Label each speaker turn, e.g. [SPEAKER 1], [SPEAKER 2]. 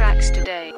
[SPEAKER 1] tracks today.